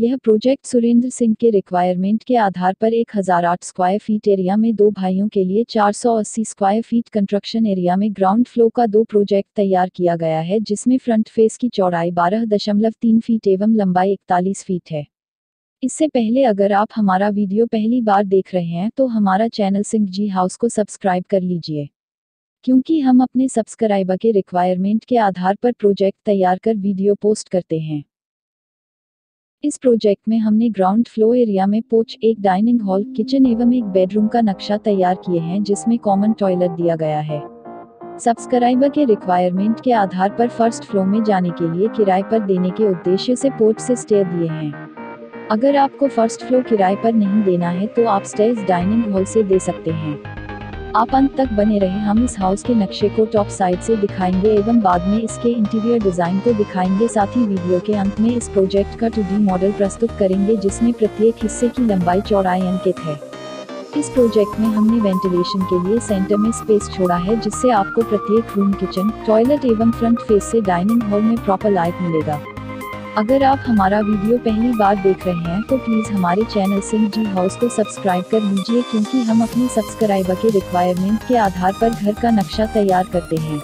यह प्रोजेक्ट सुरेंद्र सिंह के रिक्वायरमेंट के आधार पर 1008 स्क्वायर फीट एरिया में दो भाइयों के लिए 480 स्क्वायर फीट कंस्ट्रक्शन एरिया में ग्राउंड फ्लो का दो प्रोजेक्ट तैयार किया गया है, जिसमें फ्रंट फेस की चौड़ाई 12.3 फीट एवं लंबाई 41 फीट है। इससे पहले अगर आप हमारा वीडियो पहली बार देख रहे हैं तो हमारा चैनल सिंह जी हाउस को सब्सक्राइब कर लीजिए। क्योंकि हम अपने सब्सक्राइबर के रिक्वायरमेंट के आधार पर प्रोजेक्ट तैयार कर वीडियो पोस्ट करते हैं। इस प्रोजेक्ट में हमने ग्राउंड फ्लोर एरिया में पोच, एक डाइनिंग हॉल, किचन एवं एक बेडरूम का नक्शा तैयार किए हैं, जिसमें कॉमन टॉयलेट दिया गया है। सब्सक्राइबर के रिक्वायरमेंट के आधार पर फ़र्स्ट फ्लोर में जाने के लिए किराए पर देने के उद्देश्य से पोच से स्टेयर दिए हैं। अगर आपको फ़र्स्ट फ्लोर किराए पर नहीं देना है तो आप स्टेज डाइनिंग हॉल से दे सकते हैं। आप अंत तक बने रहे। हम इस हाउस के नक्शे को टॉप साइड से दिखाएँगे एवं बाद में इसके इंटीरियर डिज़ाइन को दिखाएँगे। साथ ही वीडियो के अंत में इस प्रोजेक्ट का टू मॉडल प्रस्तुत करेंगे, जिसमें प्रत्येक हिस्से की लंबाई चौड़ाई अंकित है। इस प्रोजेक्ट में हमने वेंटिलेशन के लिए सेंटर में स्पेस छोड़ा है, जिससे आपको प्रत्येक रूम किचन टॉयलेट एवं फ्रंट फेस से डाइनिंग हॉल में प्रॉपर लाइट मिलेगा। अगर आप हमारा वीडियो पहली बार देख रहे हैं तो प्लीज़ हमारे चैनल सिंह जी हाउस को सब्सक्राइब कर लीजिए क्योंकि हम अपने सब्सक्राइबर के रिक्वायरमेंट के आधार पर घर का नक्शा तैयार करते हैं।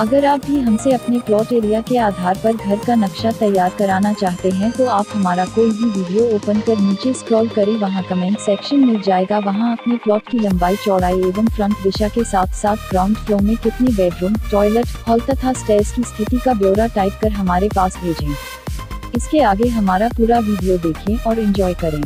अगर आप भी हमसे अपने प्लॉट एरिया के आधार पर घर का नक्शा तैयार कराना चाहते हैं तो आप हमारा कोई भी वीडियो ओपन कर नीचे स्क्रॉल करें, वहाँ कमेंट सेक्शन मिल जाएगा। वहाँ अपने प्लॉट की लंबाई, चौड़ाई एवं फ्रंट दिशा के साथ साथ ग्राउंड फ्लोर में कितने बेडरूम टॉयलेट हॉल तथा स्टेज की स्थिति का ब्यौरा टाइप कर हमारे पास भेजें। इसके आगे हमारा पूरा वीडियो देखें और एंजॉय करें।